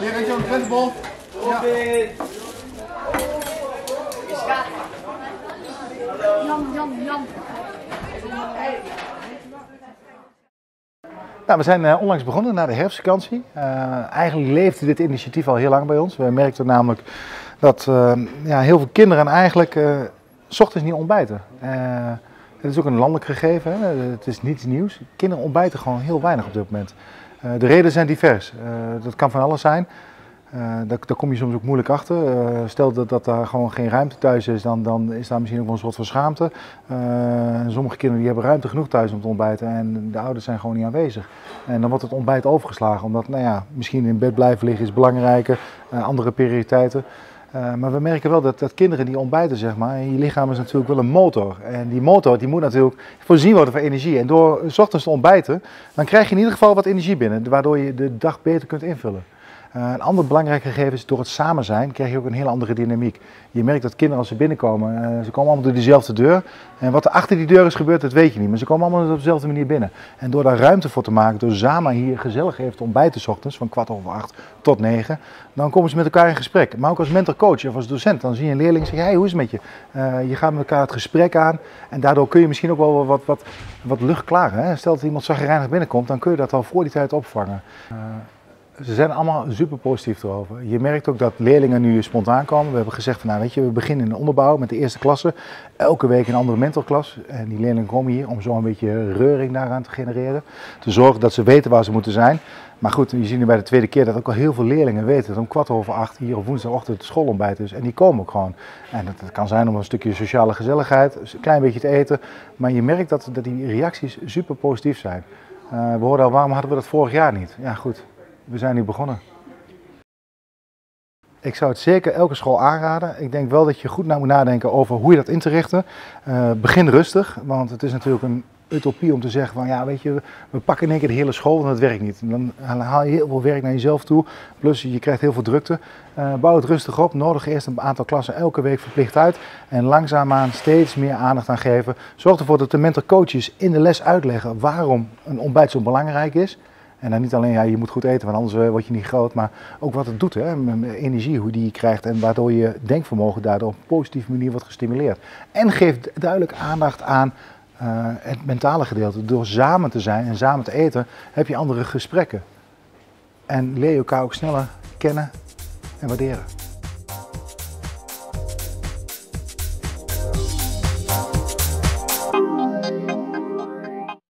Weer een zo'n krentenbol. Ja. Jan, Jan, Jan. Nou, we zijn eh, onlangs begonnen na de herfstvakantie. Eh, eigenlijk leefde dit initiatief al heel lang bij ons. We merkten namelijk dat eh, ja, heel veel kinderen eigenlijk eh, s ochtends niet ontbijten. Eh, het is ook een landelijk gegeven, hè? het is niets nieuws. Kinderen ontbijten gewoon heel weinig op dit moment. Eh, de redenen zijn divers. Eh, dat kan van alles zijn. Eh, daar, kom je soms ook moeilijk achter. Stel dat, dat daar gewoon geen ruimte thuis is, dan, dan is daar misschien ook wel een soort van schaamte. Sommige kinderen die hebben ruimte genoeg thuis om te ontbijten en de ouders zijn gewoon niet aanwezig. En dan wordt het ontbijt overgeslagen, omdat nou ja, misschien in bed blijven liggen is belangrijker, andere prioriteiten. Eh, maar we merken wel dat, dat kinderen die ontbijten, zeg maar, en je lichaam is natuurlijk wel een motor. En die motor die moet natuurlijk voorzien worden van energie. En door 's ochtends te ontbijten, dan krijg je in ieder geval wat energie binnen, waardoor je de dag beter kunt invullen. Eh, een ander belangrijk gegeven is, door het samen zijn krijg je ook een hele andere dynamiek. Je merkt dat kinderen als ze binnenkomen, eh, ze komen allemaal door dezelfde deur. En wat er achter die deur is gebeurd, dat weet je niet. Maar ze komen allemaal op dezelfde manier binnen. En door daar ruimte voor te maken, door samen hier gezellig te ontbijten 's ochtends, van kwart over acht tot negen, dan komen ze met elkaar in gesprek. Maar ook als mentorcoach of als docent, dan zie je een leerling zeggen, hey, hoe is het met je? Eh, je gaat met elkaar het gesprek aan en daardoor kun je misschien ook wel wat, wat, wat lucht klaren. Hè? Stel dat iemand zagrijnig binnenkomt, dan kun je dat al voor die tijd opvangen. Ze zijn allemaal super positief erover. Je merkt ook dat leerlingen nu spontaan komen. We hebben gezegd van nou weet je, we beginnen in de onderbouw met de eerste klasse. Elke week een andere mentorklas. En die leerlingen komen hier om zo een beetje reuring daaraan te genereren. Te zorgen dat ze weten waar ze moeten zijn. Maar goed, je ziet nu bij de tweede keer dat ook al heel veel leerlingen weten dat om kwart over acht hier op woensdagochtend het schoolontbijt is. En die komen ook gewoon. En dat, kan zijn om een stukje sociale gezelligheid, een klein beetje te eten. Maar je merkt dat, dat die reacties super positief zijn. Eh, we hoorden al, waarom hadden we dat vorig jaar niet? Ja goed, we zijn nu begonnen. Ik zou het zeker elke school aanraden. Ik denk wel dat je goed na moet nadenken over hoe je dat in te richten. Eh, begin rustig, want het is natuurlijk een utopie om te zeggen van ja, weet je, we pakken in één keer de hele school, want dat werkt niet. Dan haal je heel veel werk naar jezelf toe, plus je krijgt heel veel drukte. Eh, bouw het rustig op, nodig eerst een aantal klassen elke week verplicht uit en langzaamaan steeds meer aandacht aan geven. Zorg ervoor dat de mentorcoaches in de les uitleggen waarom een ontbijt zo belangrijk is. En dan niet alleen, ja, je moet goed eten, want anders eh, word je niet groot, maar ook wat het doet, hè? energie, hoe die je krijgt en waardoor je denkvermogen daardoor op een positieve manier wordt gestimuleerd. En geef duidelijk aandacht aan eh, het mentale gedeelte. Door samen te zijn en samen te eten, heb je andere gesprekken. En leer je elkaar ook sneller kennen en waarderen.